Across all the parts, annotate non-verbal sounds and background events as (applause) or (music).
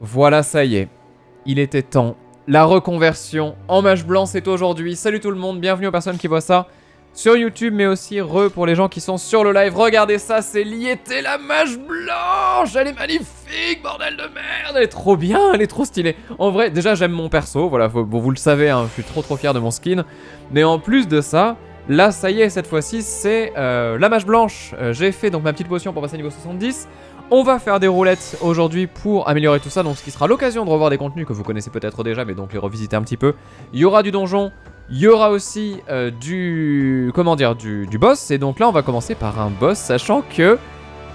Voilà, ça y est. Il était temps. La reconversion en mage blanc, c'est aujourd'hui. Salut tout le monde, bienvenue aux personnes qui voient ça sur YouTube, mais aussi re pour les gens qui sont sur le live. Regardez ça, c'est Liété la mage blanche Elle est magnifique, bordel de merde Elle est trop bien, elle est trop stylée. En vrai, déjà j'aime mon perso, voilà, bon, vous le savez, hein, je suis trop trop fier de mon skin. Mais en plus de ça, là ça y est, cette fois-ci, c'est euh, la mage blanche. Euh, J'ai fait donc ma petite potion pour passer niveau 70. On va faire des roulettes aujourd'hui pour améliorer tout ça, donc ce qui sera l'occasion de revoir des contenus que vous connaissez peut-être déjà, mais donc les revisiter un petit peu. Il y aura du donjon, il y aura aussi euh, du... comment dire, du, boss, et donc là on va commencer par un boss, sachant que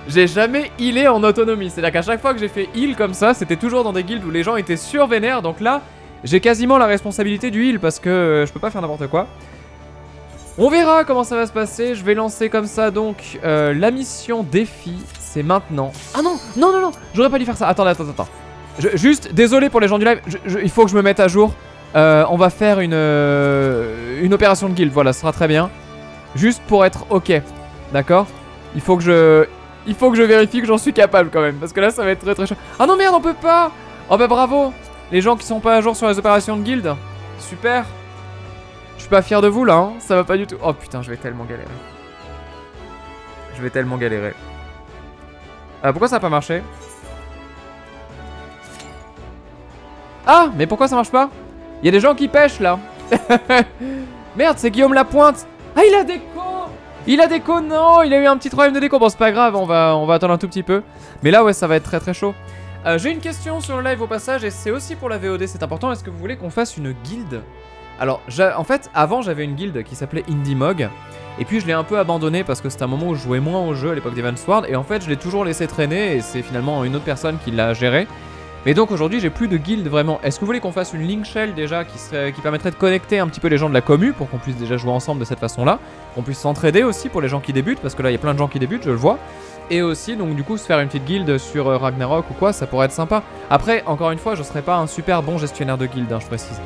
j'ai jamais healé en autonomie. C'est-à-dire qu'à chaque fois que j'ai fait heal comme ça, c'était toujours dans des guildes où les gens étaient survénères, donc là, j'ai quasiment la responsabilité du heal parce que euh, je peux pas faire n'importe quoi. On verra comment ça va se passer, je vais lancer comme ça donc euh, la mission défi, c'est maintenant. Ah non, non, non, non, j'aurais pas dû faire ça. Attendez, attends, attends. Je- juste, désolé pour les gens du live, je- je- il faut que je me mette à jour. Euh, on va faire une, euh, une opération de guild, voilà, ce sera très bien. Juste pour être ok, d'accord? Il faut que je... Il faut que je vérifie que j'en suis capable quand même, parce que là ça va être très très chaud. Ah non merde, on peut pas Oh bah bravo Les gens qui sont pas à jour sur les opérations de guild, super Je suis pas fier de vous là, hein ça va pas du tout. Oh putain, je vais tellement galérer. Je vais tellement galérer. Euh, pourquoi ça a pas marché Ah, mais pourquoi ça marche pas Il y a des gens qui pêchent là. (laughs) Merde, c'est Guillaume Lapointe. Ah, il a déco Il a déco, non Il a eu un petit problème de déco. Bon, c'est pas grave, on va, on va attendre un tout petit peu. Mais là, ouais, ça va être très très chaud. Euh, J'ai une question sur le live au passage, et c'est aussi pour la VOD, c'est important. Est-ce que vous voulez qu'on fasse une guilde? Alors, en fait, avant, j'avais une guilde qui s'appelait Indie Mog. Et puis je l'ai un peu abandonné parce que c'était un moment où je jouais moins au jeu à l'époque d'Evan Sword et en fait je l'ai toujours laissé traîner et c'est finalement une autre personne qui l'a géré. Mais donc aujourd'hui j'ai plus de guild vraiment. Est-ce que vous voulez qu'on fasse une link shell déjà qui, permettrait de connecter un petit peu les gens de la commu pour qu'on puisse déjà jouer ensemble de cette façon-là? Qu'on puisse s'entraider aussi pour les gens qui débutent parce que là il y a plein de gens qui débutent, je le vois. Et aussi donc du coup se faire une petite guilde sur euh, Ragnarok ou quoi, ça pourrait être sympa. Après encore une fois je serais pas un super bon gestionnaire de guild, hein, je précise.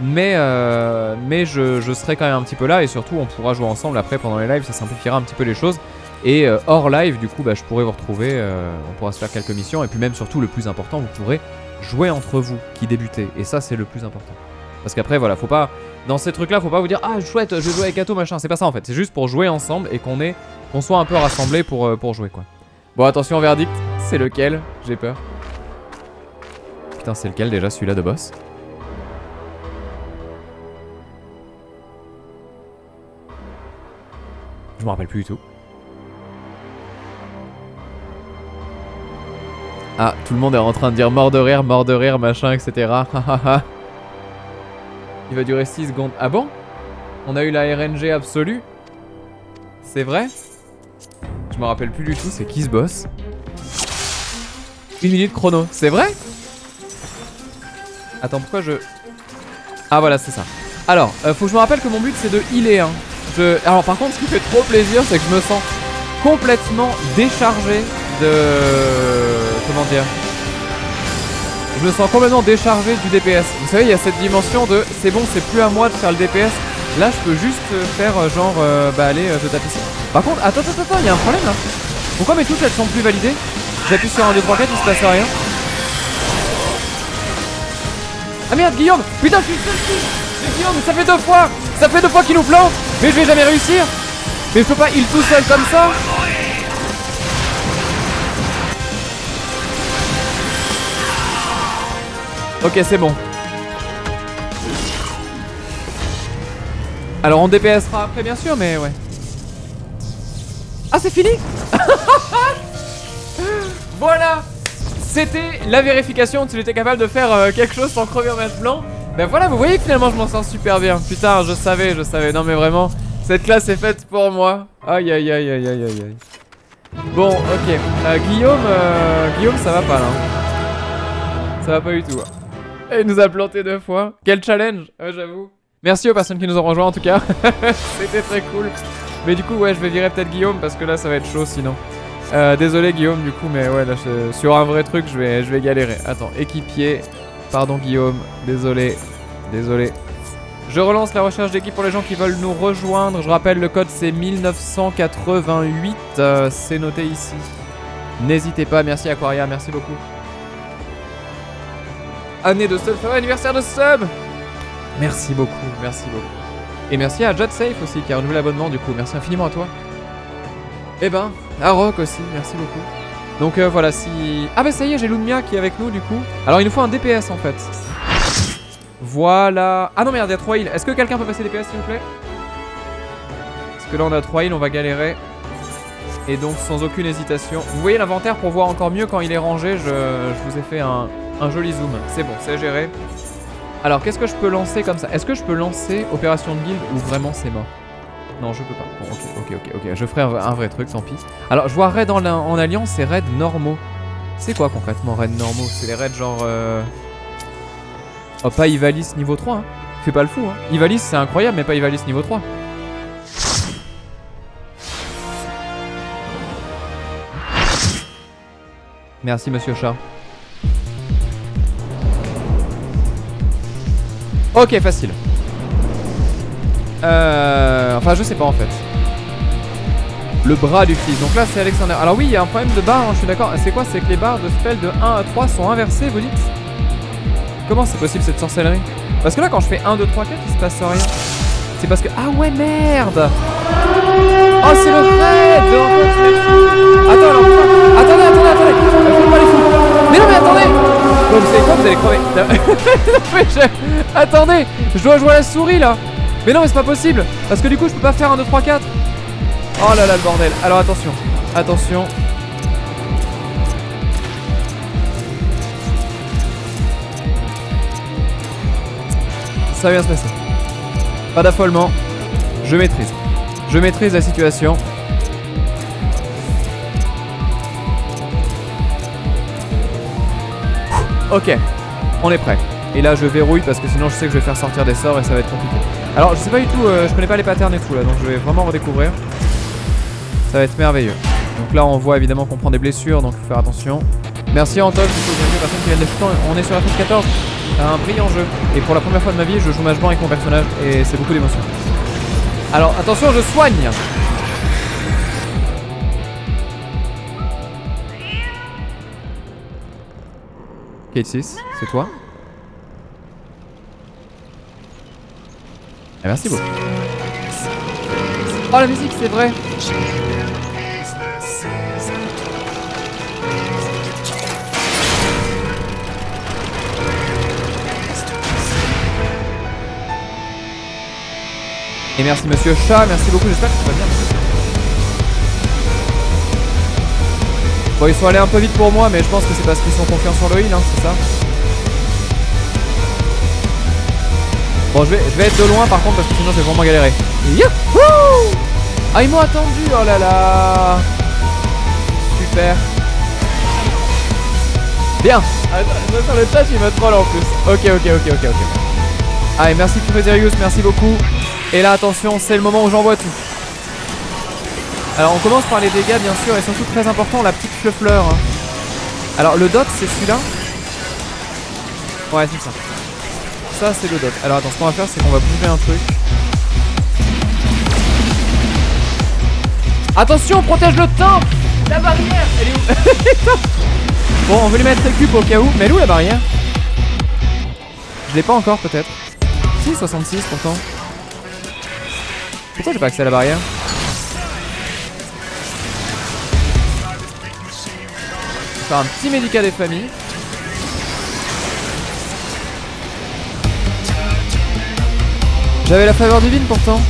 Mais, euh, je, serai quand même un petit peu là et surtout on pourra jouer ensemble après pendant les lives, ça simplifiera un petit peu les choses. Et euh, hors live, du coup, bah, je pourrai vous retrouver, euh, on pourra se faire quelques missions et puis même surtout le plus important, vous pourrez jouer entre vous qui débutez et ça c'est le plus important. Parce qu'après voilà, faut pas dans ces trucs là, faut pas vous dire ah chouette, je joue avec Kato machin, c'est pas ça en fait, c'est juste pour jouer ensemble et qu'on est qu'on soit un peu rassemblés pour, pour jouer quoi. Bon attention verdict, c'est lequel? J'ai peur. Putain, c'est lequel déjà celui-là de boss? Je me rappelle plus du tout. Ah, tout le monde est en train de dire mort de rire, mort de rire, machin, etc. Il va durer 6 secondes. Ah bon? On a eu la RNG absolue? C'est vrai? Je me rappelle plus du tout, c'est qui ce boss? Une minute chrono, c'est vrai? Attends, pourquoi je... Ah voilà, c'est ça. Alors, euh, faut que je me rappelle que mon but c'est de healer. Hein. Alors par contre, ce qui fait trop plaisir, c'est que je me sens complètement déchargé de... Comment dire? Je me sens complètement déchargé du DPS. Vous savez, il y a cette dimension de c'est bon, c'est plus à moi de faire le DPS. Là, je peux juste euh, faire euh, genre, euh, bah allez, euh, je tape ici. Par contre, attends, attends, attends, il y a un problème là. Pourquoi mes touches elles sont plus validées? J'appuie sur 1, 2, 3, 4, il se passe rien. Ah merde, Guillaume Putain, je suis seul Mais Guillaume, ça fait deux fois Ça fait deux fois qu'il nous plante Mais je vais jamais réussir Mais je peux pas heal tout seul comme ça Ok, c'est bon. Alors on DPSera après bien sûr, mais ouais. Ah c'est fini (laughs) Voilà C'était la vérification de si j'étais capable de faire euh, quelque chose sans crever en match blanc. Ben voilà, vous voyez que finalement je m'en sors super bien. Putain, je savais, je savais. Non mais vraiment, cette classe est faite pour moi. Aïe aïe aïe aïe aïe aïe. Bon, ok. Euh, Guillaume, euh, Guillaume, ça va pas là. hein. Ça va pas du tout. hein. Il nous a planté deux fois. Quel challenge, ouais, j'avoue. Merci aux personnes qui nous ont rejoints en tout cas. (laughs) C'était très cool. Mais du coup, ouais, je vais virer peut-être Guillaume parce que là, ça va être chaud sinon. Euh, désolé Guillaume, du coup, mais ouais, là, sur un vrai truc, je vais, je vais galérer. Attends, équipier. Pardon Guillaume, désolé, désolé. Je relance la recherche d'équipe pour les gens qui veulent nous rejoindre. Je rappelle, le code c'est 1988. euh, c'est noté ici. N'hésitez pas. Merci Aquaria, merci beaucoup. année de sub, anniversaire de sub Merci beaucoup, merci beaucoup. Et merci à JotSafe aussi qui a renouvelé l'abonnement du coup, merci infiniment à toi. Et eh ben, à Rock aussi, merci beaucoup. Donc euh, voilà, si... Ah bah ça y est, j'ai Lumia qui est avec nous du coup. Alors il nous faut un DPS en fait. Voilà. Ah non merde, il y a 3 heals. Est-ce que quelqu'un peut passer DPS s'il vous plaît? Parce que là on a 3 heals, on va galérer. Et donc sans aucune hésitation. Vous voyez l'inventaire pour voir encore mieux quand il est rangé, je, vous ai fait un, un joli zoom. C'est bon, c'est géré. Alors qu'est-ce que je peux lancer comme ça? Est-ce que je peux lancer opération de guild ou vraiment c'est mort? Non, je peux pas. Bon, ok, ok, ok, ok. Je ferai un, vrai truc, tant pis. Alors je vois raid en, alliance et raid normaux. C'est quoi concrètement raid normaux C'est les raids genre... Euh... Oh, pas Ivalis niveau 3, hein. Fais pas le fou, hein. Ivalis c'est incroyable, mais pas Ivalis niveau 3. Merci monsieur chat. Ok, facile. Euh, enfin, je sais pas en fait. Le bras du fils. Donc là, c'est Alexander. Alors oui, il y a un problème de barre, hein, je suis d'accord. C'est quoi? C'est que les barres de spell de 1 à 3 sont inversées, vous dites? Comment c'est possible cette sorcellerie? Parce que là, quand je fais 1, 2, 3, 4, il se passe rien. C'est parce que... Ah ouais, merde Oh, c'est le raid de Attends, attendez, attendez, attendez fous Mais non, mais attendez vous savez quoi? Vous allez crever. (laughs) Attendez, je dois jouer à la souris là. Mais non, mais c'est pas possible. Parce que du coup, je peux pas faire un 2, 3, 4. Oh là là, le bordel. Alors attention. Attention. Ça va bien se passer. Pas d'affolement. Je maîtrise. Je maîtrise la situation. Ok, on est prêt. Et là je verrouille parce que sinon je sais que je vais faire sortir des sorts et ça va être compliqué. Alors je sais pas du tout, euh, je connais pas les patterns et tout là, donc je vais vraiment redécouvrir. Ça va être merveilleux. Donc là on voit évidemment qu'on prend des blessures, donc faut faire attention. Merci Antoine, personne qui On est sur la 14. un brillant jeu. Et pour la première fois de ma vie, je joue blanc avec mon personnage et c'est beaucoup d'émotion. Alors attention, je soigne Kate 6, c'est toi eh, Merci beaucoup. Oh la musique, c'est vrai Et merci monsieur chat, merci beaucoup, j'espère que ça va bien. Bon, ils sont allés un peu vite pour moi, mais je pense que c'est parce qu'ils sont confiants sur le heal, hein, c'est ça? Bon, je vais, je vais être de loin par contre, parce que sinon je vais vraiment galérer. Youhou Ah, ils m'ont attendu, oh là là Super Bien Attends, le chat, il me troll en plus. Ok, ok, ok, ok, ok. Allez, merci Frédérius, merci beaucoup. Et là, attention, c'est le moment où j'envoie tout. Alors on commence par les dégâts bien sûr et surtout très important la petite fleur. Hein. Alors le dot c'est celui-là Ouais c'est ça. Ça c'est le dot. Alors attends ce qu'on va faire c'est qu'on va bouger un truc. Attention protège le temple La barrière Elle est où (laughs) Bon on veut lui mettre récup au cas où. Mais elle est où la barrière? Je l'ai pas encore peut-être. Si 66 pourtant. Pourquoi j'ai pas accès à la barrière? Un petit médicat des familles. J'avais la faveur divine pourtant.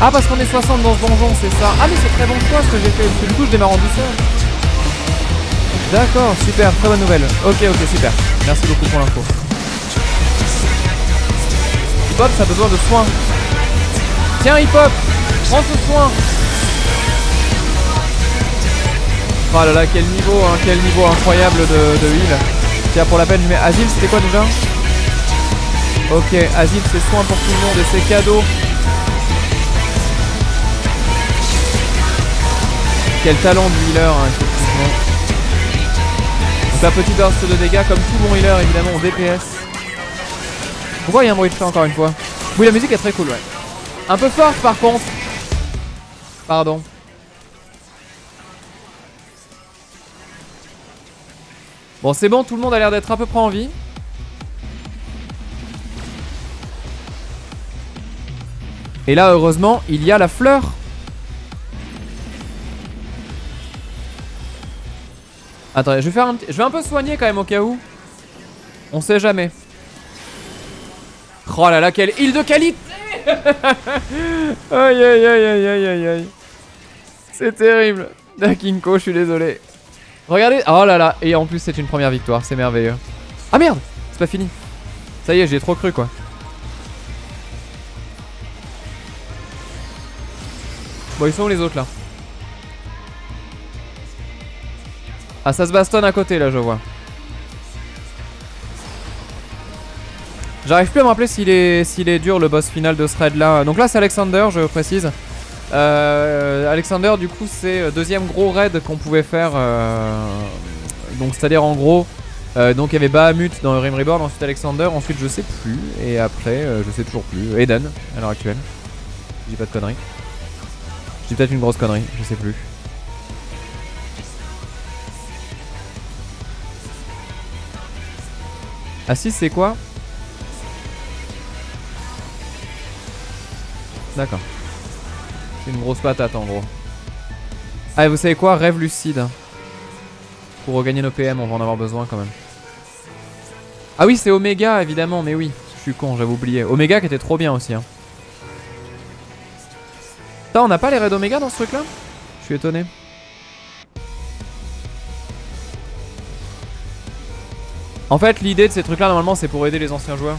Ah parce qu'on est 60 dans ce donjon, c'est ça. Ah mais c'est très bon choix ce que j'ai fait, parce que du coup je démarre en douceur. D'accord, super, très bonne nouvelle. Ok, ok, super. Merci beaucoup pour l'info. Hip Hop, ça a besoin de soins. Tiens Hip Hop, prends ce soin. Oh là là, quel niveau, hein, quel niveau incroyable de, de heal. Tiens, pour la peine, je mets Asile, c'était quoi déjà? Ok, Asile, c'est soin pour tout le monde et c'est cadeau. Quel talent de healer, hein, effectivement. Donc un petit burst de dégâts, comme tout bon healer, évidemment, en DPS. Pourquoi il y a un bruit de encore une fois? Oui, la musique est très cool, ouais. Un peu forte, par contre. Pardon. Bon, c'est bon, tout le monde a l'air d'être à peu près en vie. Et là, heureusement, il y a la fleur. Attendez, je vais faire un petit... Je vais un peu soigner quand même au cas où. On sait jamais. Oh là là, quelle île de qualité (laughs) Aïe aïe aïe aïe aïe aïe aïe. C'est terrible. Dakinko, je suis désolé. Regardez. Oh là là. Et en plus, c'est une première victoire. C'est merveilleux. Ah merde C'est pas fini. Ça y est, j'ai trop cru quoi. Bon, ils sont où les autres là Ah, ça se bastonne à côté là, je vois. J'arrive plus à me rappeler s'il est, dur le boss final de ce raid là. Donc là, c'est Alexander, je précise. Euh, Alexander, du coup, c'est euh, deuxième gros raid qu'on pouvait faire. Euh, donc, c'est-à-dire en gros, donc il y avait Bahamut dans Rim Reborn, ensuite Alexander, ensuite je sais plus, et après, je sais toujours plus. Eden, à l'heure actuelle. Je dis pas de conneries. Dis peut-être une grosse connerie, je sais plus. Ah si, c'est quoi? D'accord. C'est une grosse patate en gros. Ah, vous savez quoi? Rêve lucide. Pour regagner nos PM, on va en avoir besoin quand même. Ah oui, c'est Omega évidemment, mais oui. Je suis con, j'avais oublié. Omega qui était trop bien aussi. Hein. Putain, on n'a pas les raids Omega dans ce truc là Je suis étonné. En fait, l'idée de ces trucs là, normalement, c'est pour aider les anciens joueurs.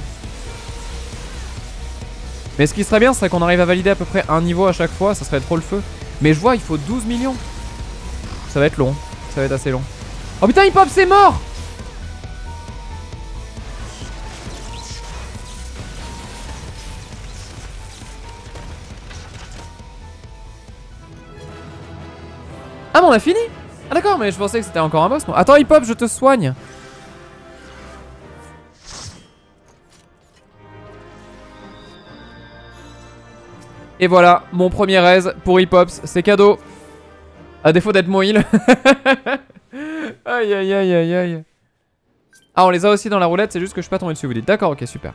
Mais ce qui serait bien, c'est qu'on arrive à valider à peu près un niveau à chaque fois. Ça serait trop le feu. Mais je vois, il faut 12 millions. Ça va être long. Ça va être assez long. Oh putain, Hip Hop, c'est mort on a fini Ah d'accord, mais je pensais que c'était encore un boss. Attends, Hip Hop, je te soigne. Et voilà, mon premier raise pour Hip Hops, c'est cadeau. À défaut d'être mon heal. (laughs) aïe aïe aïe aïe aïe. Ah, on les a aussi dans la roulette, c'est juste que je suis pas tombé dessus, vous dites. D'accord, ok, super.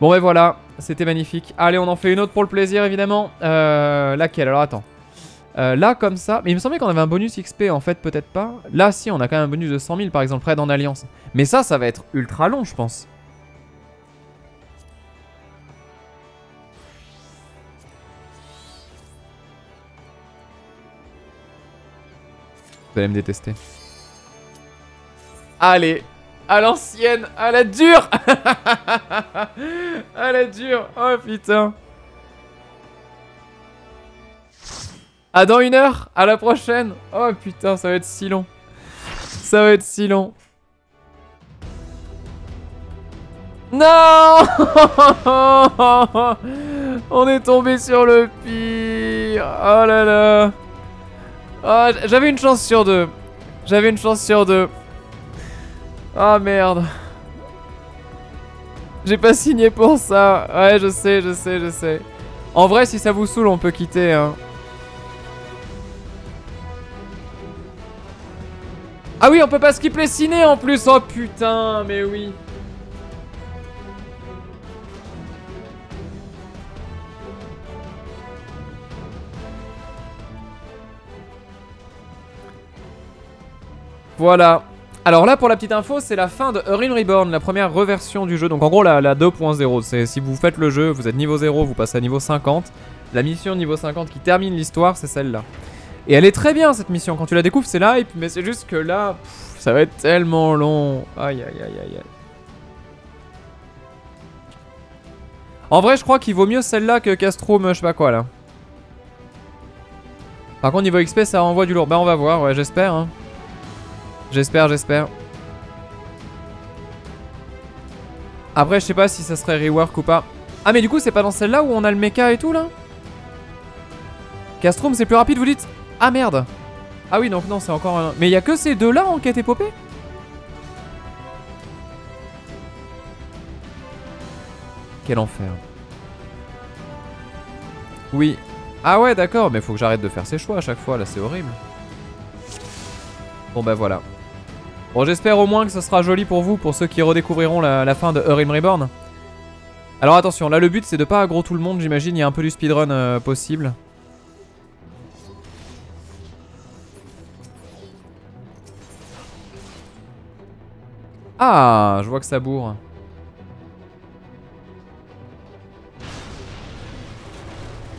Bon, ben voilà, c'était magnifique. Allez, on en fait une autre pour le plaisir, évidemment. Euh, laquelle? Alors, attends. Euh, là, comme ça. Mais il me semblait qu'on avait un bonus XP, en fait, peut-être pas. Là, si, on a quand même un bonus de 100 000, par exemple, Raid en Alliance. Mais ça, ça va être ultra long, je pense. Vous allez me détester. Allez, à l'ancienne, à la dure (laughs) À la dure Oh putain Dans une heure À la prochaine Oh putain, ça va être si long. Ça va être si long. Non (laughs) On est tombé sur le pire Oh là là Oh, j'avais une chance sur deux. J'avais une chance sur deux. Oh merde. J'ai pas signé pour ça. Ouais, je sais, je sais, je sais. En vrai, si ça vous saoule, on peut quitter. Hein. Ah oui, on peut pas skip les ciné en plus. Oh putain, mais oui. Voilà. Alors là, pour la petite info, c'est la fin de Erin Reborn, la première reversion du jeu. Donc en gros, la, 2.0. C'est si vous faites le jeu, vous êtes niveau 0, vous passez à niveau 50. La mission niveau 50 qui termine l'histoire, c'est celle-là. Et elle est très bien cette mission. Quand tu la découvres, c'est hype. Mais c'est juste que là, ça va être tellement long. Aïe, aïe, aïe, aïe, aïe. En vrai, je crois qu'il vaut mieux celle-là que Castrum, je sais pas quoi là. Par contre, niveau XP, ça envoie du lourd. Bah, on va voir, ouais, j'espère. Hein. J'espère, j'espère. Après, je sais pas si ça serait rework ou pas. Ah, mais du coup, c'est pas dans celle-là où on a le mecha et tout, là? Castrum, c'est plus rapide, vous dites? Ah, merde Ah oui, donc non, c'est encore un... Mais il y a que ces deux-là en quête épopée Quel enfer. Oui. Ah ouais, d'accord, mais faut que j'arrête de faire ces choix à chaque fois, là, c'est horrible. Bon, bah voilà. Bon, j'espère au moins que ce sera joli pour vous, pour ceux qui redécouvriront la, fin de Urim Reborn. Alors attention, là le but c'est de pas aggro tout le monde, j'imagine, il y a un peu du speedrun euh, possible. Ah, je vois que ça bourre.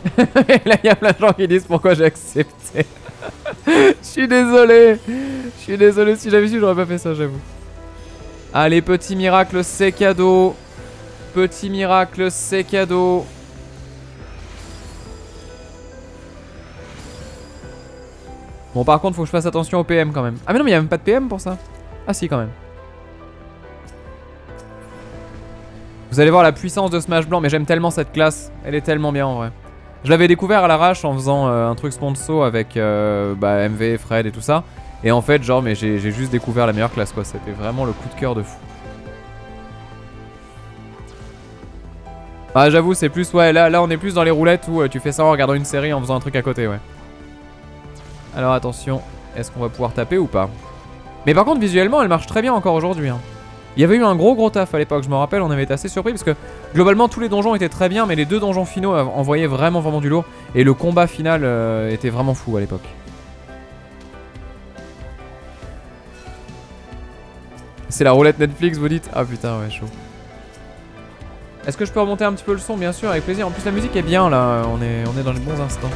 (laughs) là, il y a plein de gens qui disent pourquoi j'ai accepté. (laughs) Je suis désolé. Je suis désolé. Si j'avais su, j'aurais pas fait ça, j'avoue. Allez, petit miracle, c'est cadeau. Petit miracle, c'est cadeau. Bon, par contre, faut que je fasse attention au PM quand même. Ah, mais non, mais il a même pas de PM pour ça. Ah, si, quand même. Vous allez voir la puissance de Smash Blanc, mais j'aime tellement cette classe. Elle est tellement bien en vrai. Je l'avais découvert à l'arrache en faisant euh, un truc sponsor avec euh, bah, MV, Fred et tout ça. Et en fait, genre, mais j'ai juste découvert la meilleure classe quoi. C'était vraiment le coup de cœur de fou. Ah, j'avoue, c'est plus, ouais, là, là on est plus dans les roulettes où euh, tu fais ça en regardant une série en faisant un truc à côté, ouais. Alors attention, est-ce qu'on va pouvoir taper ou pas? Mais par contre, visuellement, elle marche très bien encore aujourd'hui. Hein. Il y avait eu un gros gros taf à l'époque, je me rappelle, on avait été assez surpris parce que globalement tous les donjons étaient très bien, mais les deux donjons finaux envoyaient vraiment vraiment du lourd et le combat final euh, était vraiment fou à l'époque. C'est la roulette Netflix, vous dites? Ah putain, ouais, chaud. Est-ce que je peux remonter un petit peu le son? Bien sûr, avec plaisir. En plus, la musique est bien là, on est, on est dans les bons instants.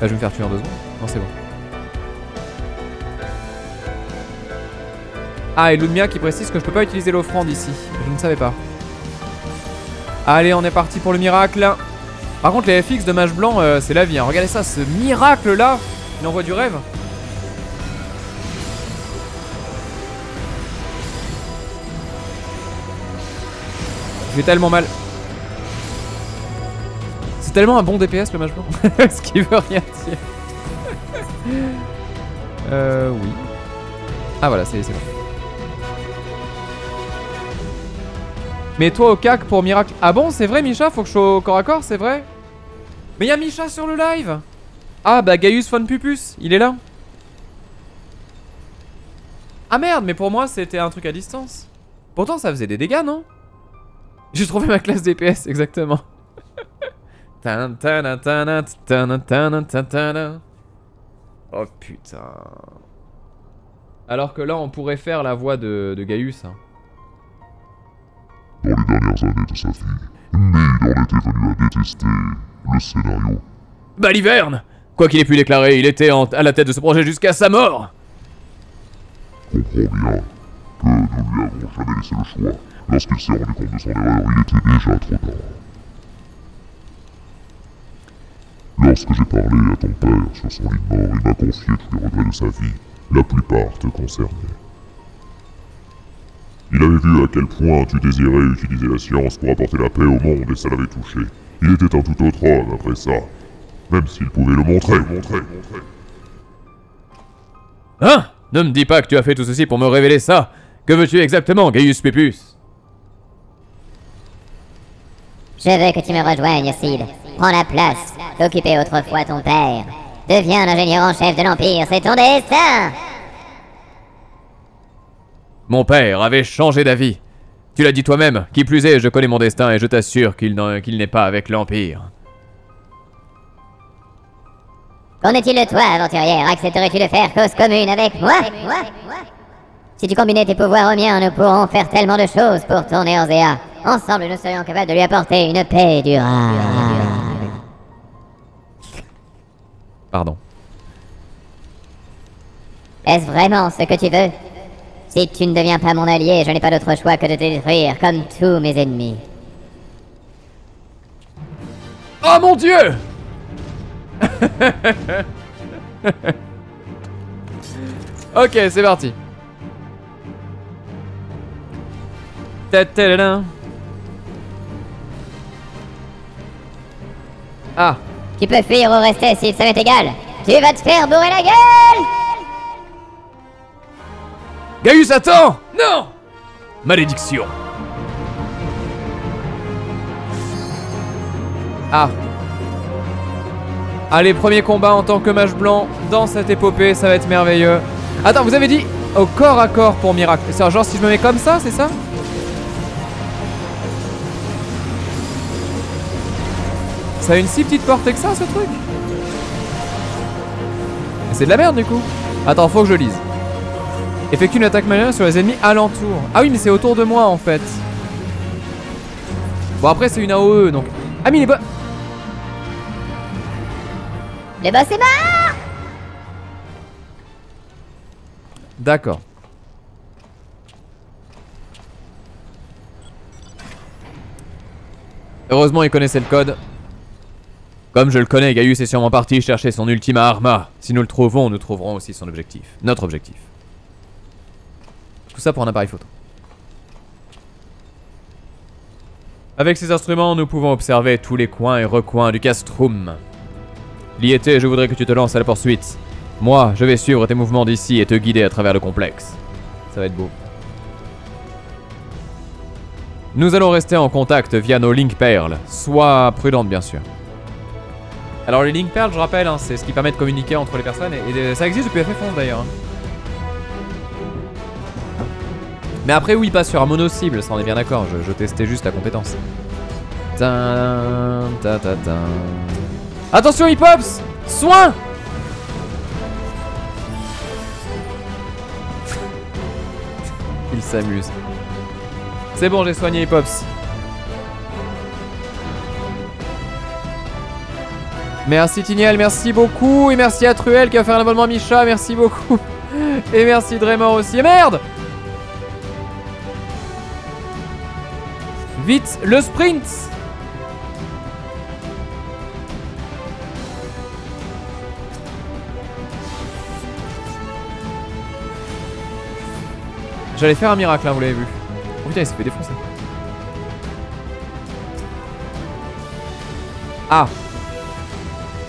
Là, je vais me faire tuer en deux secondes. Non, c'est bon. Ah, et Ludmia qui précise que je peux pas utiliser l'offrande ici. Je ne savais pas. Allez, on est parti pour le miracle. Par contre, les FX de Mage Blanc, euh, c'est la vie. Hein. Regardez ça, ce miracle-là. Il envoie du rêve. Je vais tellement mal. C'est tellement un bon DPS le Mage Blanc. (laughs) Ce qui veut rien dire. euh, oui. Ah voilà, c'est bon. Mais toi au cac pour miracle. Ah bon, c'est vrai, Misha Faut que je sois au corps à corps, c'est vrai Mais y'a Misha sur le live Ah bah Gaius von Pupus, il est là. Ah merde, mais pour moi c'était un truc à distance. Pourtant ça faisait des dégâts, non J'ai trouvé ma classe DPS, exactement. Oh putain. Alors que là on pourrait faire la voix de, de Gaius. Hein dans les dernières années de sa vie, mais il en était venu à détester le scénario. Baliverne Quoi qu'il ait pu déclarer, il était à la tête de ce projet jusqu'à sa mort Comprends bien que nous lui avons jamais laissé le choix. Lorsqu'il s'est rendu compte de son erreur, il était déjà trop tard. Lorsque j'ai parlé à ton père sur son lit de mort, il m'a confié tous les regrets de sa vie. La plupart te concernaient. Il avait vu à quel point tu désirais utiliser la science pour apporter la paix au monde et ça l'avait touché. Il était un tout autre homme après ça. Même s'il pouvait le montrer, montrer, montrer. Hein? Ne me dis pas que tu as fait tout ceci pour me révéler ça Que veux-tu exactement, Gaius Pépus Je veux que tu me rejoignes, Sid. Prends la place qu'occupait autrefois ton père. Deviens l'ingénieur en chef de l'Empire, c'est ton destin mon père avait changé d'avis. Tu l'as dit toi-même, qui plus est, je connais mon destin et je t'assure qu'il n'est pas avec l'Empire. Qu'en est-il de toi, aventurière? Accepterais-tu de faire cause commune avec moi? Si tu combinais tes pouvoirs aux miens, nous pourrons faire tellement de choses pour ton Zéa. Ensemble, nous serions capables de lui apporter une paix durable. Pardon. Est-ce vraiment ce que tu veux? Si tu ne deviens pas mon allié, je n'ai pas d'autre choix que de te détruire comme tous mes ennemis. Oh mon dieu (laughs) Ok, c'est parti. Ah. Tu peux fuir ou rester si ça m'est égal. Tu vas te faire bourrer la gueule Gaius, attends Non Malédiction Ah, ah Allez, premier combat en tant que mage blanc dans cette épopée, ça va être merveilleux. Attends, vous avez dit au corps à corps pour miracle. C'est genre si je me mets comme ça, c'est ça? Ça a une si petite portée que ça, ce truc? C'est de la merde, du coup. Attends, faut que je lise. Effectue une attaque manuelle sur les ennemis alentour. Ah oui, mais c'est autour de moi, en fait. Bon, après, c'est une AOE, donc... Ah, mais il est pas... Le boss est mort D'accord. Heureusement, il connaissait le code. Comme je le connais, Gaius est sûrement parti chercher son Ultima Arma. Si nous le trouvons, nous trouverons aussi son objectif. Notre objectif. Tout ça pour un appareil photo. Avec ces instruments, nous pouvons observer tous les coins et recoins du castrum. Liété, je voudrais que tu te lances à la poursuite. Moi, je vais suivre tes mouvements d'ici et te guider à travers le complexe. Ça va être beau. Nous allons rester en contact via nos Link Pearls. Sois prudente, bien sûr. Alors les Link Pearls, je rappelle, hein, c'est ce qui permet de communiquer entre les personnes. Et, et ça existe depuis FF11 d'ailleurs. hein. Mais après, oui, pas sur un mono-cible, ça on est bien d'accord. Je, testais juste la compétence. Attention, hip-hops Soin (laughs) Il s'amuse. C'est bon, j'ai soigné hip-hops. Merci Tiniel, merci beaucoup. Et merci à Truel qui a fait un abonnement Micha, merci beaucoup. (laughs) Et merci Draymond aussi. Et merde Vite, le sprint J'allais faire un miracle, hein, vous l'avez vu. Oh putain, il s'est fait défoncer. Ah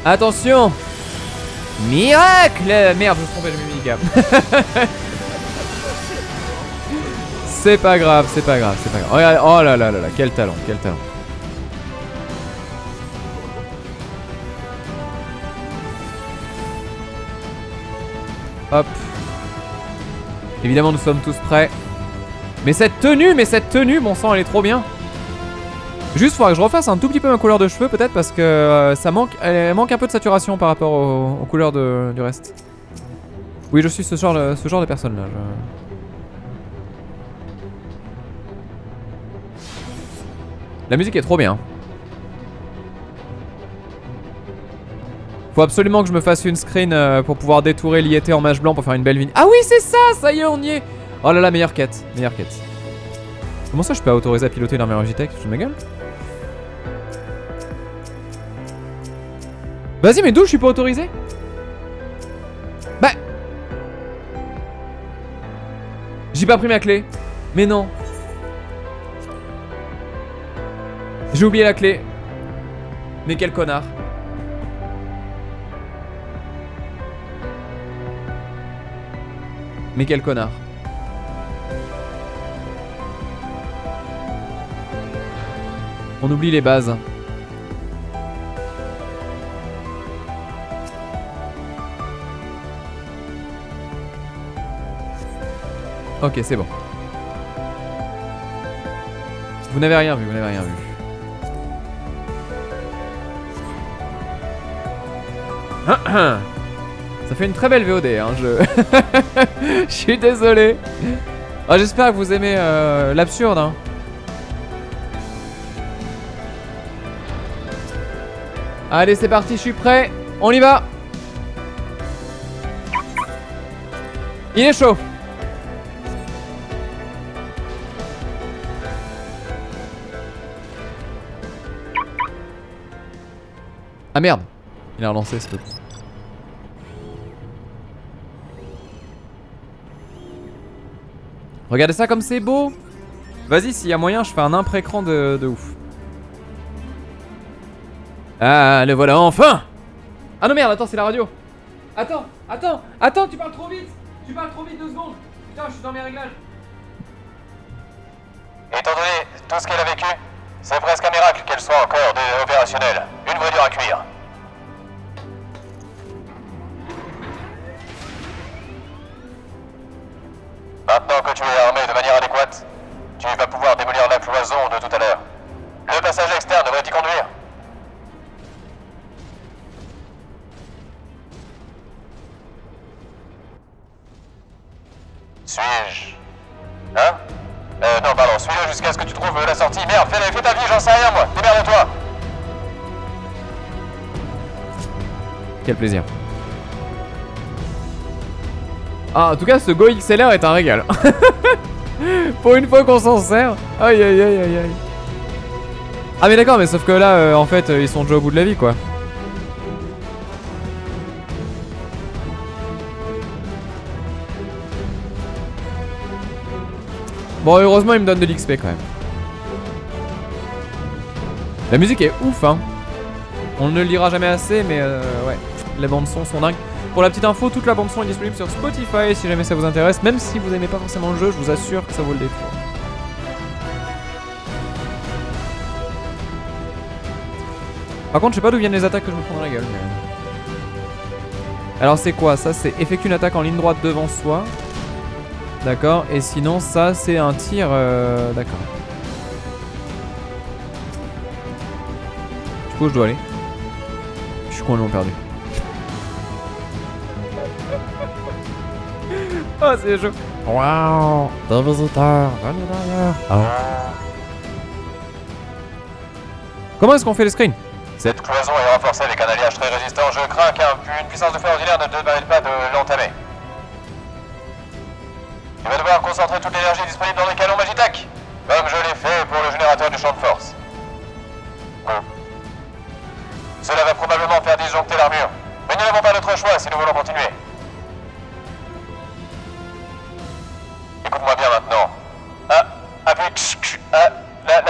Attention Miracle Merde, je me suis trompé, j'ai mis. (laughs) c'est pas grave, c'est pas grave, c'est pas grave. Oh là là là là, quel talent, quel talent. Hop. Évidemment, nous sommes tous prêts. Mais cette tenue, mais cette tenue, bon sang, elle est trop bien. Juste, faudra que je refasse un tout petit peu ma couleur de cheveux, peut-être, parce que euh, ça manque, elle manque un peu de saturation par rapport aux, couleurs de- du reste. Oui, je suis ce genre ce genre de personne là. La musique est trop bien. Faut absolument que je me fasse une screen euh, pour pouvoir détourer l'IET en mage blanc pour faire une belle vigne. Ah oui, c'est ça, ça y est, on y est. Oh là là, meilleure quête, meilleure quête. Comment ça, je peux autoriser à piloter armure Logitech? Je ma gueule Vas-y, mais d'où je suis pas autorisé? Bah J'ai pas pris ma clé. Mais non. J'ai oublié la clé. Mais quel connard. Mais quel connard. On oublie les bases. Ok, c'est bon. Vous n'avez rien vu, vous n'avez rien vu. Ça fait une très belle VOD, hein, je... (laughs) je suis désolé. Ah, J'espère que vous aimez euh, l'absurde. Hein. Allez, c'est parti, je suis prêt. On y va. Il est chaud. Ah merde. Il a relancé ce. Regardez ça comme c'est beau Vas-y, s'il y a moyen, je fais un impré-écran de, de ouf. Ah, le voilà enfin Ah non merde, attends, c'est la radio. Attends, attends, attends, tu parles trop vite Tu parles trop vite, deux secondes Putain, je suis dans mes réglages. Étant donné tout ce qu'elle a vécu, c'est presque un miracle qu'elle soit encore opérationnelle. Une voiture à cuire. que tu es armé de manière adéquate, tu vas pouvoir démolir la cloison de tout à l'heure. Le passage externe devrait y conduire. Suis-je? Hein? Euh, non, pardon, suis-le jusqu'à ce que tu trouves la sortie. Merde, fais, fais ta vie, j'en sais rien, moi Démerde-toi Quel plaisir. Ah, en tout cas, ce Go XLR est un régal. (laughs) Pour une fois qu'on s'en sert. Aïe, aïe, aïe, aïe, aïe. Ah, mais d'accord, mais sauf que là, euh, en fait, euh, ils sont déjà au bout de la vie, quoi. Bon, heureusement, il me donne de l'XP quand même. La musique est ouf, hein. On ne le lira jamais assez, mais euh, ouais, les bandes son sont dingues. Pour la petite info, toute la bande son est disponible sur Spotify si jamais ça vous intéresse. Même si vous aimez pas forcément le jeu, je vous assure que ça vaut le détour. Par contre, je sais pas d'où viennent les attaques que je me prends dans la gueule. Mais... Alors c'est quoi? Ça c'est effectue une attaque en ligne droite devant soi. D'accord? Et sinon ça c'est un tir. euh, D'accord. Pas où je dois aller. Je suis complètement perdu. Oh c'est chaud. Waouh Des visiteurs, venez d'ailleurs. Comment est-ce qu'on fait les screens Cette cloison est renforcée avec un alliage très résistant. Je crains qu'une puissance de feu ordinaire ne te permette pas de l'entamer. Tu vas devoir concentrer toute l'énergie disponible dans les canons Magitac, comme je l'ai fait pour le générateur du champ de force. Go. Cela va probablement faire disjoncter l'armure, mais nous n'avons pas d'autre choix si nous voulons continuer. Écoute-moi bien maintenant. Ah, tch, Ah, la,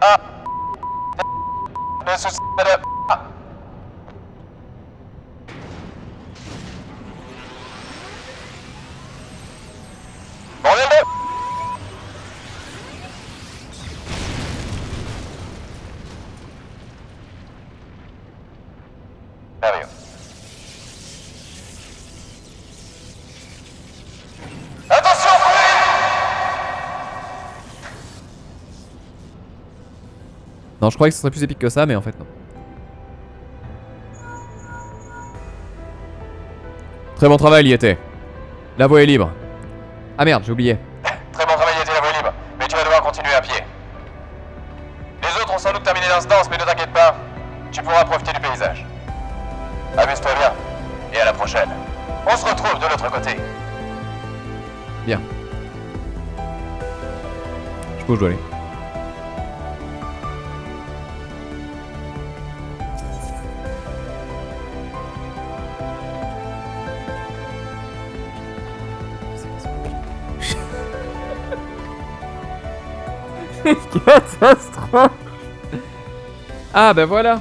ah. Bordel de... Merveilleux. Attention, fouille Non, je croyais que ce serait plus épique que ça, mais en fait non. Très bon travail, il était. La voie est libre. Ah merde, j'ai oublié. Très bon travail, était la voie libre, mais tu vas devoir continuer à pied. Les autres ont sans doute terminé l'instance, mais ne t'inquiète pas, tu pourras profiter du paysage. Amuse-toi bien, et à la prochaine. On se retrouve de l'autre côté. Bien. Je où je dois aller. (laughs) Catastrophe. Ah ben voilà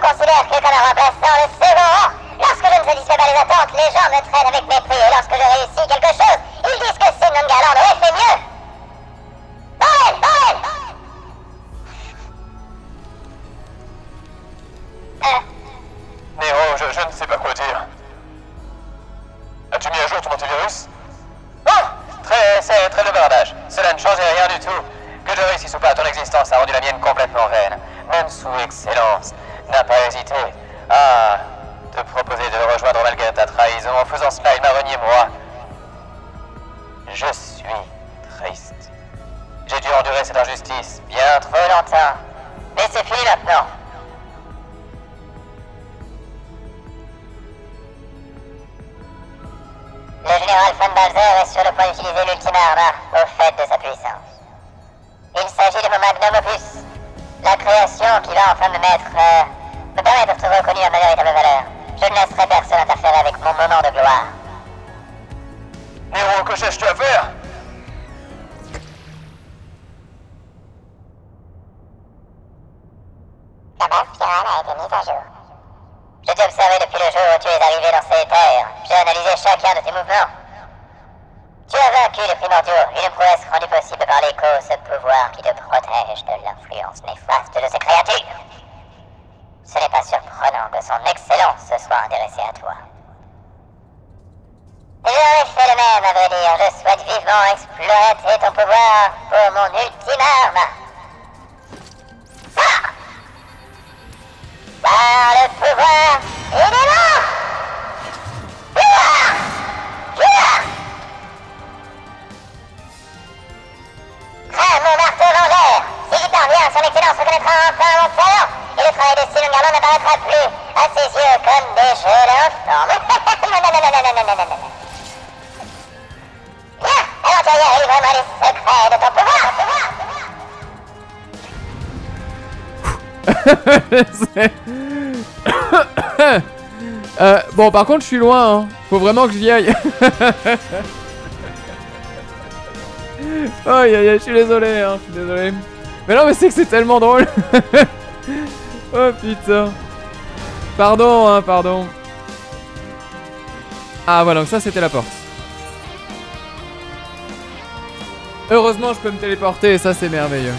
considère que comme un remplaçant de second. Lorsque je ne satisfais pas les attentes, les gens me traînent avec mépris. Et lorsque je réussis quelque chose, ils disent que Simon Garland aurait fait mieux. Général von Balzer est sur le point d'utiliser l'ultime arma au fait de sa puissance. Il s'agit de mon magnum opus, la création qui va enfin me mettre, euh, exploiter ton pouvoir pour mon ultime arme. Ah Par le pouvoir et les morts mon marteau en Si j'y son excellence reconnaîtra enfin mon talent et le travail de Silungarlo n'apparaîtra plus à ses yeux comme des jeux euh, bon, par contre, je suis loin. Hein. Faut vraiment que j'y aille. (laughs) Je suis désolé, hein, je suis désolé. Mais non, mais c'est que c'est tellement drôle. (laughs) oh putain. Pardon, hein, pardon. Ah voilà, donc ça c'était la porte. Heureusement, je peux me téléporter et ça c'est merveilleux.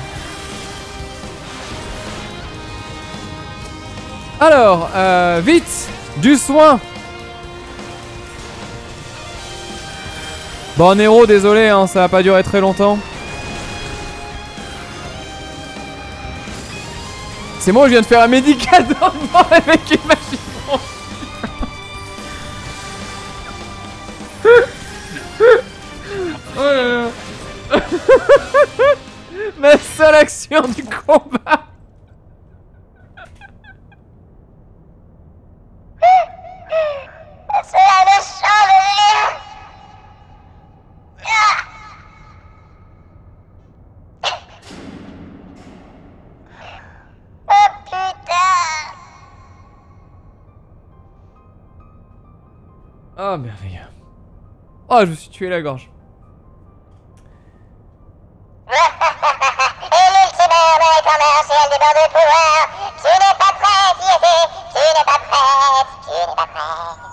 Alors, euh, vite Du soin Bon, Nero, désolé, hein, ça va pas durer très longtemps. C'est moi, je viens de faire un médical (laughs) dans le vent avec Oh, je me suis tué la gorge. Et l'ultime arme est commerciale des bords de pouvoir. Tu n'es pas prête, Yété. Tu n'es pas prête. Tu n'es pas prête.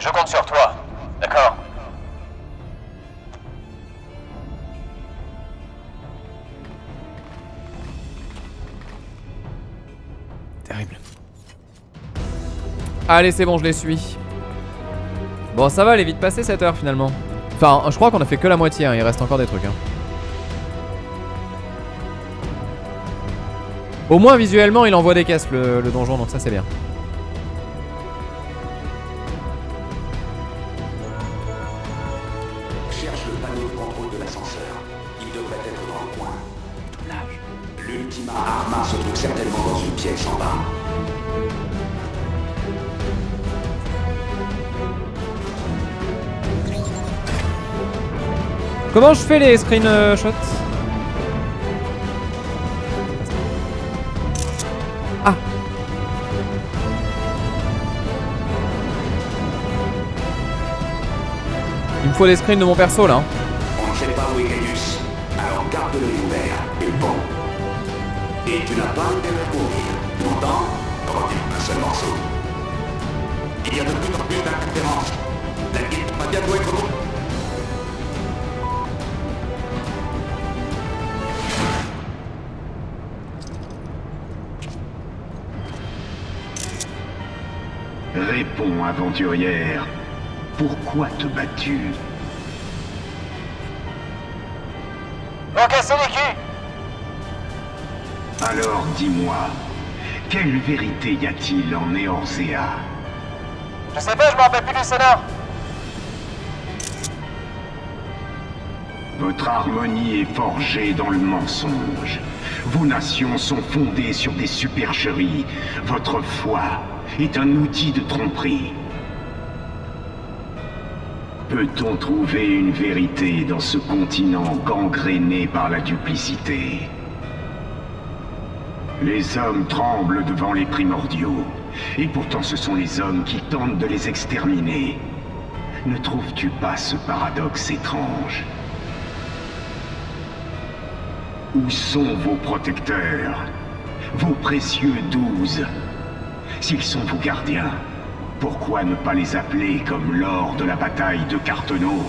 Je compte sur toi. D'accord Terrible. Allez, c'est bon, je les suis. Bon, ça va, elle est vite passée cette heure finalement. Enfin, je crois qu'on a fait que la moitié, hein, il reste encore des trucs. hein. Au moins, visuellement, il envoie des caisses le, le donjon, donc ça c'est bien. Comment je fais les screenshots Ah Il me faut des screens de mon perso là. Réponds, aventurière. Pourquoi te bats-tu les culs Alors dis-moi, quelle vérité y a-t-il en Eorzea? Je sais pas, je me rappelle plus du scénar. Votre harmonie est forgée dans le mensonge. Vos nations sont fondées sur des supercheries. Votre foi est un outil de tromperie. Peut-on trouver une vérité dans ce continent gangréné par la duplicité? Les hommes tremblent devant les primordiaux, et pourtant ce sont les hommes qui tentent de les exterminer. Ne trouves-tu pas ce paradoxe étrange? Où sont vos protecteurs? Vos précieux douze? S'ils sont vos gardiens, pourquoi ne pas les appeler comme lors de la bataille de Carteneau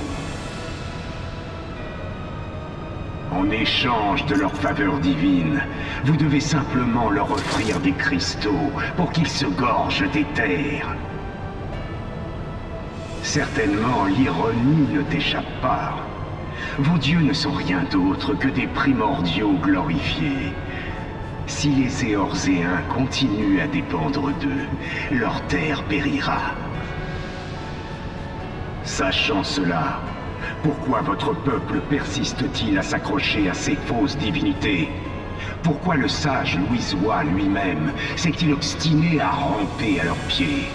En échange de leur faveur divine, vous devez simplement leur offrir des cristaux pour qu'ils se gorgent des terres. Certainement, l'ironie ne t'échappe pas. Vos dieux ne sont rien d'autre que des primordiaux glorifiés. Si les Éorzéens continuent à dépendre d'eux, leur terre périra. Sachant cela, pourquoi votre peuple persiste-t-il à s'accrocher à ces fausses divinités? Pourquoi le sage Louisois lui-même s'est-il obstiné à ramper à leurs pieds?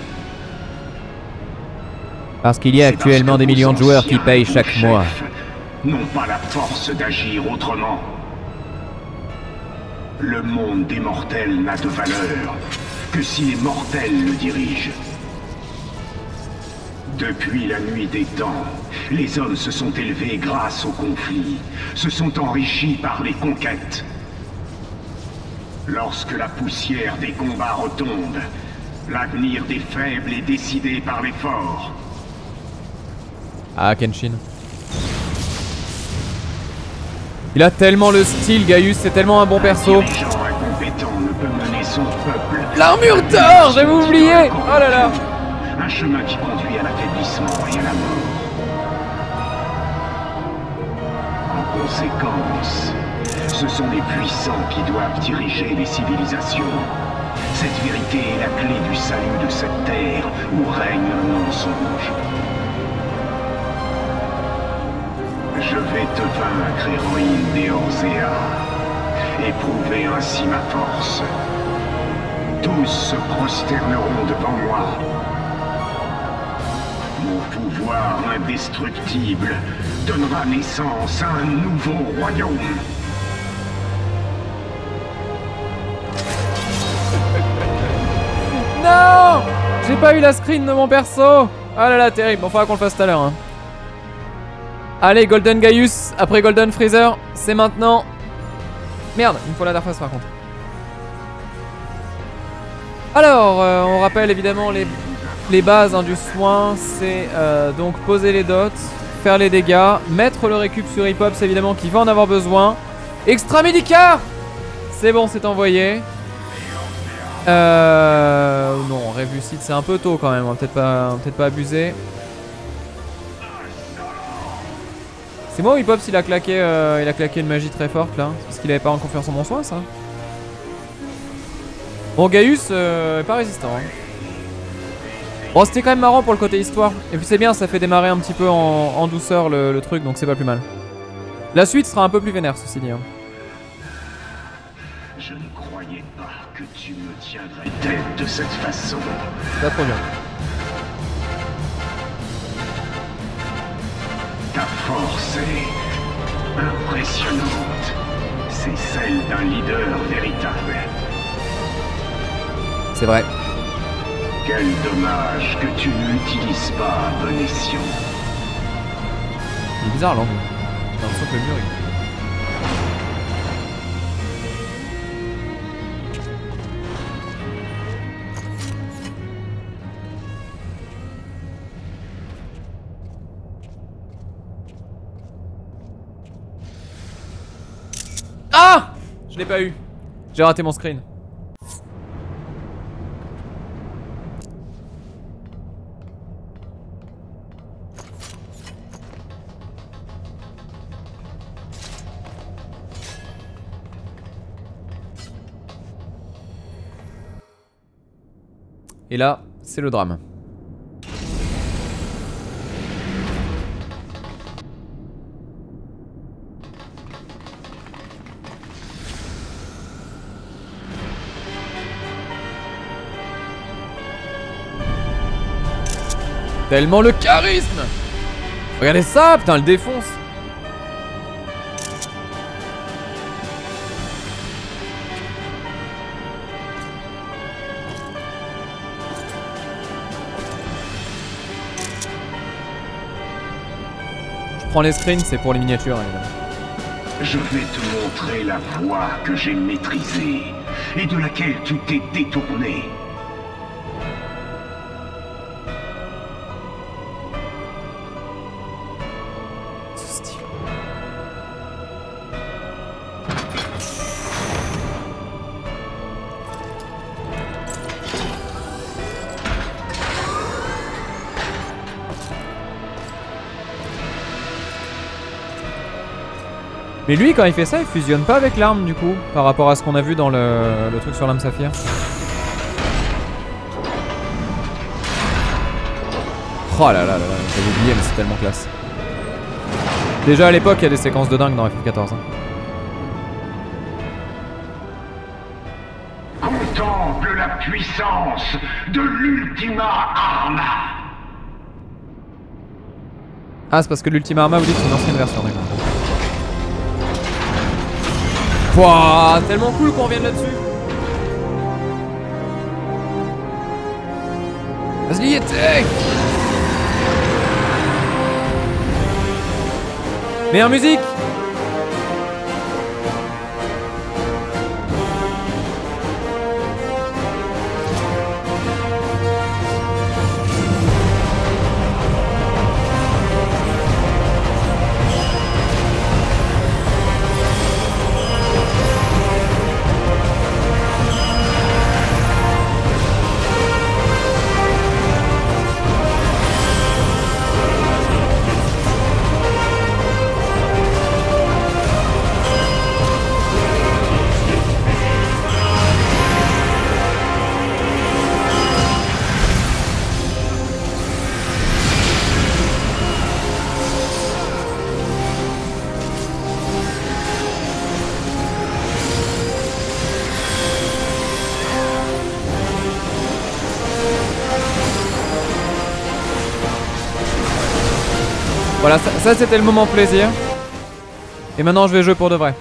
Parce qu'il y a actuellement des millions de joueurs qui payent chaque mois. N'ont pas la force d'agir autrement. Le monde des mortels n'a de valeur que si les mortels le dirigent. Depuis la nuit des temps, les hommes se sont élevés grâce aux conflits, se sont enrichis par les conquêtes. Lorsque la poussière des combats retombe, l'avenir des faibles est décidé par les forts. Ah, Kenshin. Il a tellement le style, Gaius, c'est tellement un bon perso. L'armure d'or, j'avais oublié Oh là là Un chemin qui conduit à l'affaiblissement et à la mort. En conséquence, ce sont les puissants qui doivent diriger les civilisations. Cette vérité est la clé du salut de cette terre où règne le mensonge. Je vais te vaincre, héroïne d'Eorzea, et prouver ainsi ma force. Tous se prosterneront devant moi. Mon pouvoir indestructible donnera naissance à un nouveau royaume. Non J'ai pas eu la screen de mon perso Ah là là, terrible. Bon, faudra qu'on le fasse tout à l'heure. hein. Allez, Golden Gaius, après Golden Freezer, c'est maintenant. Merde, il me faut l'interface par contre. Alors, euh, on rappelle évidemment les, les bases hein, du soin, c'est euh, donc poser les dots, faire les dégâts, mettre le récup sur Hip-Hops évidemment qui va en avoir besoin. Extra Medica C'est bon, c'est envoyé. Euh... Non, Révucite c'est un peu tôt quand même, on va peut-être pas, peut-être pas abuser. C'est moi ou Hip-Hops il a claqué euh, il a claqué une magie très forte là Parce qu'il avait pas en confiance en mon soin ça Bon Gaius euh, est pas résistant hein. Bon, c'était quand même marrant pour le côté histoire. Et puis c'est bien, ça fait démarrer un petit peu en, en douceur le, le truc, donc c'est pas plus mal. La suite sera un peu plus vénère, ceci dit. hein. Je ne croyais pas que tu me tiendrais tête de cette façon. Pas trop bien. Force est impressionnante. C'est celle d'un leader véritable. C'est vrai. Quel dommage que tu ne l'utilises pas à bon escient. Il est bizarre l'angle. J'ai l'impression que le mur il... Je l'ai pas eu. J'ai raté mon screen. Et là, c'est le drame. Tellement le charisme Regardez ça, putain, le défonce Je prends les screens, c'est pour les miniatures, évidemment. Je vais te montrer la voie que j'ai maîtrisée et de laquelle tu t'es détourné. Mais lui, quand il fait ça, il fusionne pas avec l'arme du coup, par rapport à ce qu'on a vu dans le, le truc sur l'âme saphir. Oh là là là là, j'avais oublié, mais c'est tellement classe. Déjà à l'époque, il y a des séquences de dingue dans FF14. hein. Contemple la puissance de l'Ultima Arma. Ah, c'est parce que l'Ultima Arma, vous dites c'est une ancienne version, d'accord. Pouah, tellement cool qu'on revienne là-dessus. Vas-y, attaque Meilleure musique ça, c'était le moment plaisir. Et maintenant je vais jouer pour de vrai.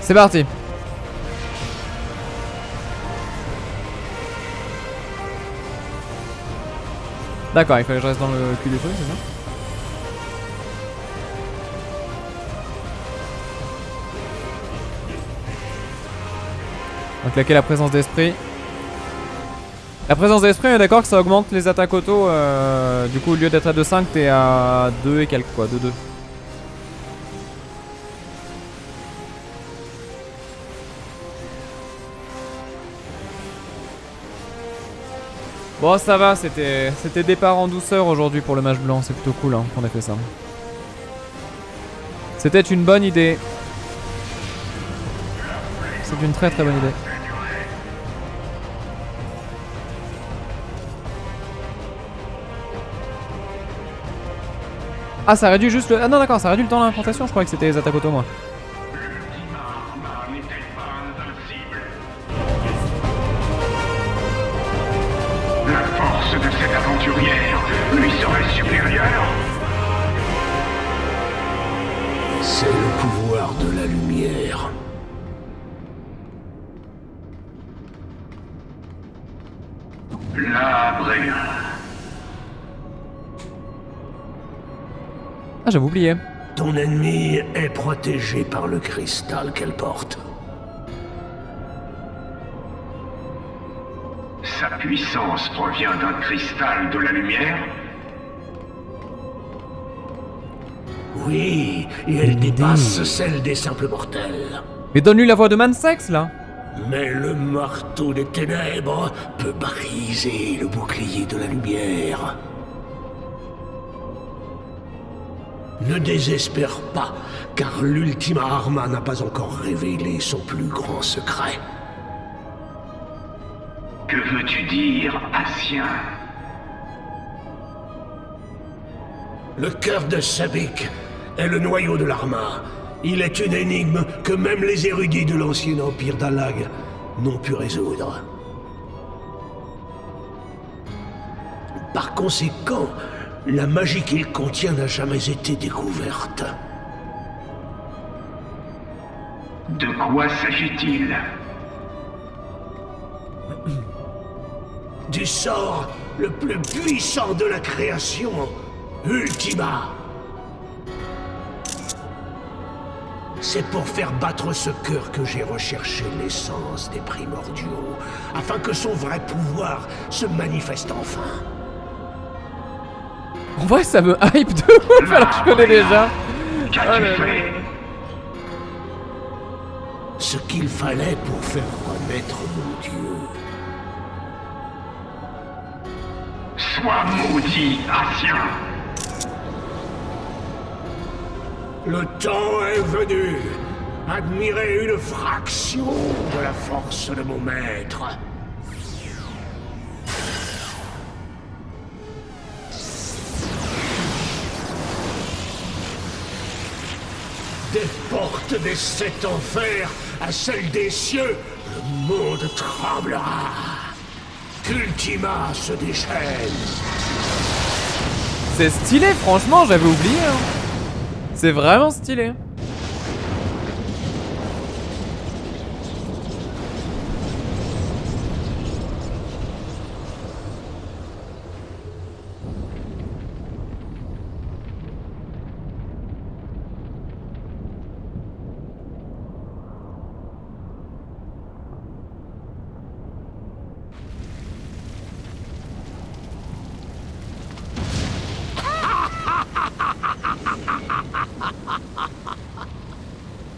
C'est parti. D'accord, il fallait que je reste dans le cul du truc, c'est ça? Donc claquer la présence d'esprit? La présence d'esprit, on est d'accord que ça augmente les attaques auto. euh, du coup, au lieu d'être à 2,5, t'es à 2 et quelques quoi, 2-2. Bon, ça va, c'était c'était départ en douceur aujourd'hui pour le match blanc. C'est plutôt cool hein, qu'on ait fait ça. C'était une bonne idée. C'est une très très bonne idée. Ah, ça réduit juste le. Ah non, d'accord, ça réduit le temps d'implantation. Je croyais que c'était les attaques auto, moi. J'avais oublié. Ton ennemi est protégé par le cristal qu'elle porte. Sa puissance provient d'un cristal de la lumière Oui, et elle dépasse celle des simples mortels. Mais donne-lui la voix de Mansex, là. Mais le marteau des ténèbres peut briser le bouclier de la lumière. Ne désespère pas, car l'Ultima Arma n'a pas encore révélé son plus grand secret. Que veux-tu dire, Asien? Le cœur de Sabik est le noyau de l'Arma. Il est une énigme que même les érudits de l'ancien empire d'Alag n'ont pu résoudre. Par conséquent, la magie qu'il contient n'a jamais été découverte. De quoi s'agit-il Du sort le plus puissant de la création, Ultima. C'est pour faire battre ce cœur que j'ai recherché l'essence des primordiaux, afin que son vrai pouvoir se manifeste enfin. En vrai, ça me hype de ouf alors que je connais déjà. Qu'as-tu Oh là là. fait? Ce qu'il fallait pour faire renaître mon Dieu. Sois maudit, Asien Le temps est venu. Admirer une fraction de la force de mon maître. Portes des sept enfers à celles des cieux, le monde tremblera. Qu'Ultima se déchaîne. C'est stylé, franchement, j'avais oublié. hein. C'est vraiment stylé.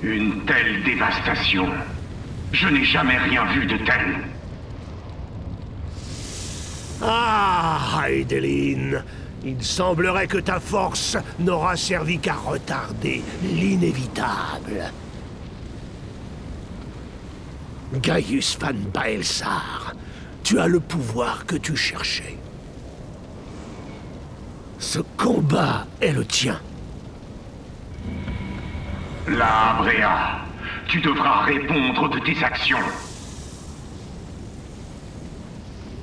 Une telle dévastation. Je n'ai jamais rien vu de tel. Ah, Heidelin, il semblerait que ta force n'aura servi qu'à retarder l'inévitable. Gaius van Baelsar, tu as le pouvoir que tu cherchais. Ce combat est le tien. La Bréa, tu devras répondre de tes actions.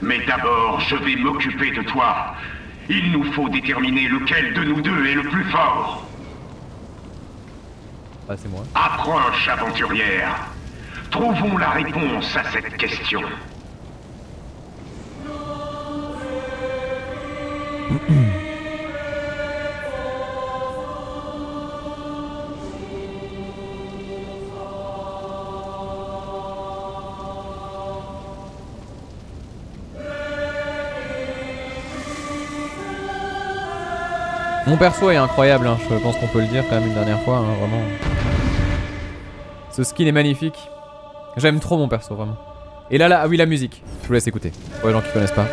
Mais d'abord, je vais m'occuper de toi. Il nous faut déterminer lequel de nous deux est le plus fort. Ah, c'est moi. Approche, aventurière. Trouvons la réponse à cette question. (clears throat) Mon perso est incroyable, hein, je pense qu'on peut le dire quand même une dernière fois, hein, vraiment. Ce skin est magnifique. J'aime trop mon perso, vraiment. Et là, là, ah oui, la musique. Je vous laisse écouter. Pour les gens qui connaissent pas.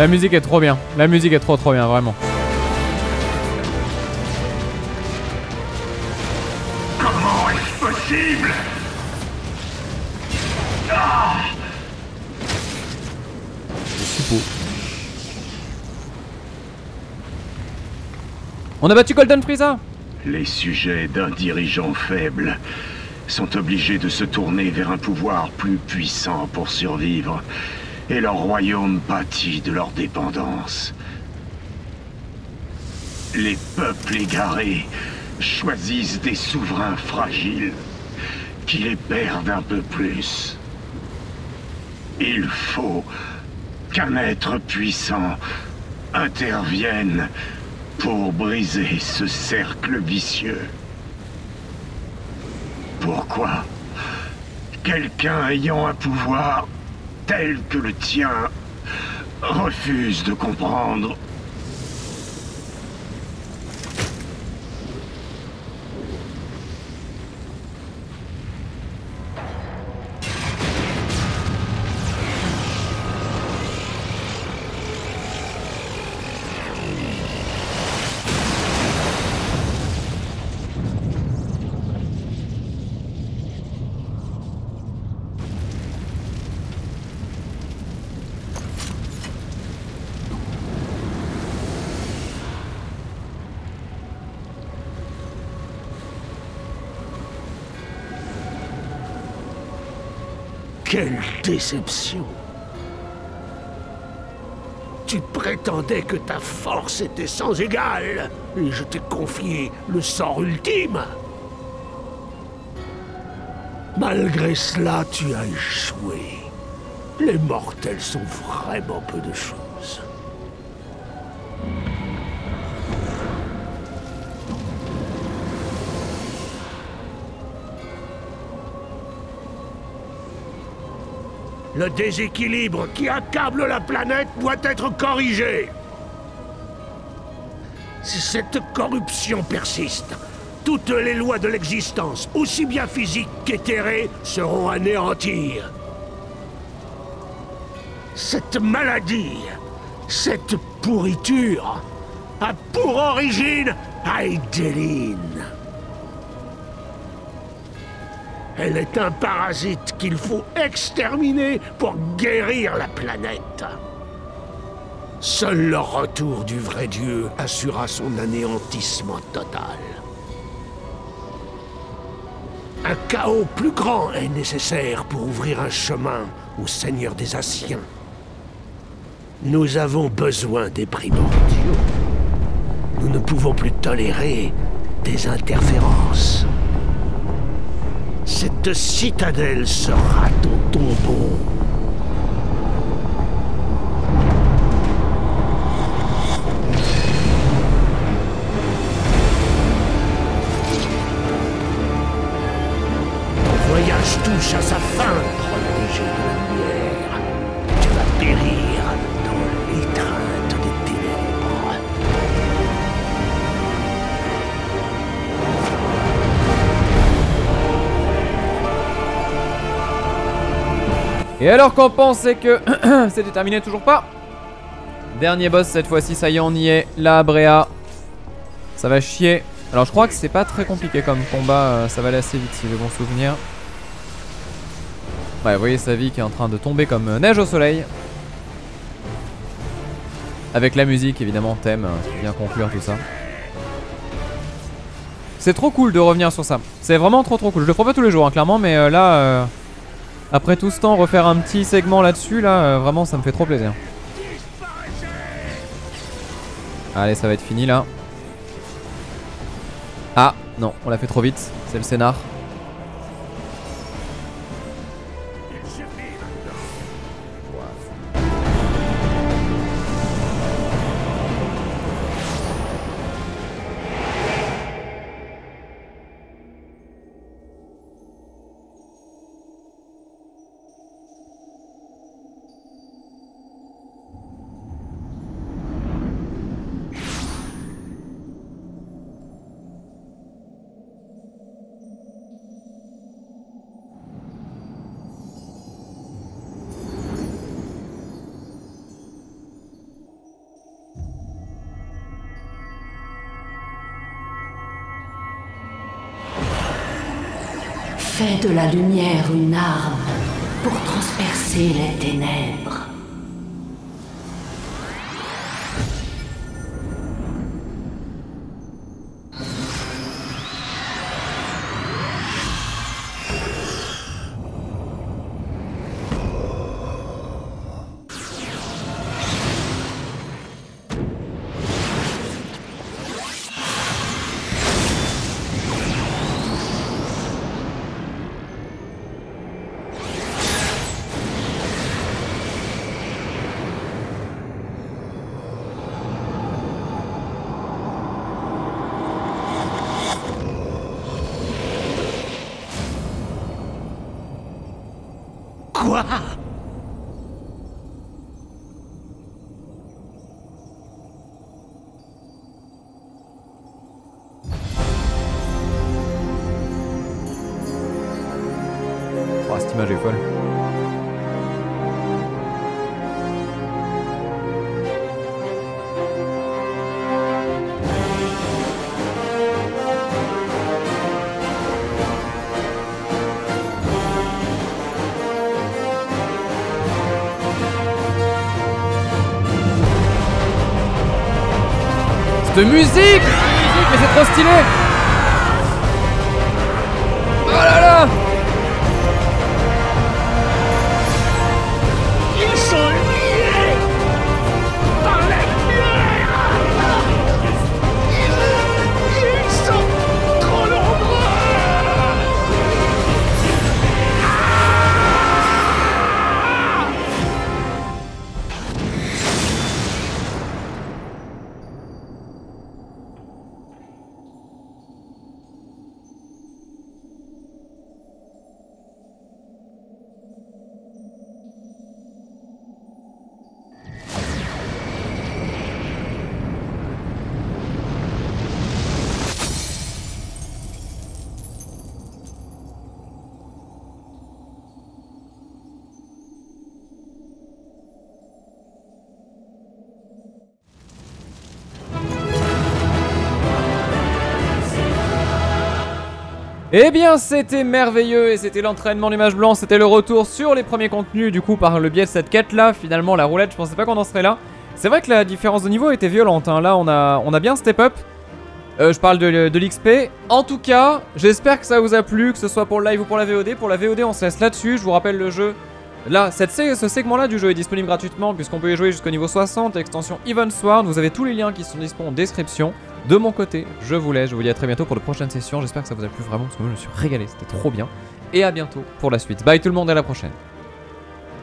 La musique est trop bien. La musique est trop trop bien, vraiment. Comment est-ce possible Ah On a battu Golden Frieza Les sujets d'un dirigeant faible sont obligés de se tourner vers un pouvoir plus puissant pour survivre, et leur royaume pâtit de leur dépendance. Les peuples égarés choisissent des souverains fragiles qui les perdent un peu plus. Il faut qu'un être puissant intervienne pour briser ce cercle vicieux. Pourquoi quelqu'un ayant un pouvoir tel que le tien refuse de comprendre déception Tu prétendais que ta force était sans égale, et je t'ai confié le sort ultime. Malgré cela, tu as échoué. Les mortels sont vraiment peu de choses. Le déséquilibre qui accable la planète doit être corrigé. Si cette corruption persiste, toutes les lois de l'existence, aussi bien physiques qu'éthérées, seront anéanties. Cette maladie, cette pourriture, a pour origine Aideline. Elle est un parasite qu'il faut exterminer pour guérir la planète. Seul le retour du vrai Dieu assurera son anéantissement total. Un chaos plus grand est nécessaire pour ouvrir un chemin au Seigneur des Asiens. Nous avons besoin des primordiaux. Nous ne pouvons plus tolérer des interférences. Cette citadelle sera ton tombeau. Ton voyage touche à sa fin, protégé de lumière. Tu vas périr Et alors qu'on pensait que (clears throat) c'était terminé, toujours pas? Dernier boss cette fois-ci, ça y est, on y est. La Brea. Ça va chier. Alors je crois que c'est pas très compliqué comme combat, euh, ça va aller assez vite si j'ai bon souvenir. Ouais, vous voyez sa vie qui est en train de tomber comme euh, neige au soleil. Avec la musique évidemment, thème, qui vient conclure tout ça. C'est trop cool de revenir sur ça. C'est vraiment trop trop cool. Je le ferai pas tous les jours, hein, clairement, mais euh, là, après tout ce temps, refaire un petit segment là-dessus, là, euh, vraiment, ça me fait trop plaisir. Allez, ça va être fini là. Ah, non, on l'a fait trop vite. C'est le scénar. Fais de la lumière une arme pour transpercer les ténèbres. Wow. (laughs) Cette musique, mais c'est trop stylé Eh bien, c'était merveilleux et c'était l'entraînement du mage blanc, c'était le retour sur les premiers contenus du coup par le biais de cette quête là. Finalement, la roulette, je pensais pas qu'on en serait là. C'est vrai que la différence de niveau était violente. hein. Là, on a, on a bien step up. Euh, je parle de, de l'XP. En tout cas, j'espère que ça vous a plu, que ce soit pour le live ou pour la VOD. Pour la VOD, on se laisse là-dessus. Je vous rappelle le jeu. Là, ce segment-là du jeu est disponible gratuitement puisqu'on peut y jouer jusqu'au niveau 60, extension Even Sword. Vous avez tous les liens qui sont disponibles en description. De mon côté, je vous laisse. Je vous dis à très bientôt pour de prochaines sessions. J'espère que ça vous a plu vraiment parce que moi je me suis régalé. C'était trop bien. Et à bientôt pour la suite. Bye tout le monde à la prochaine.